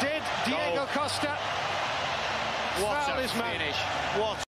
Did Diego Costa. What foul a finish. What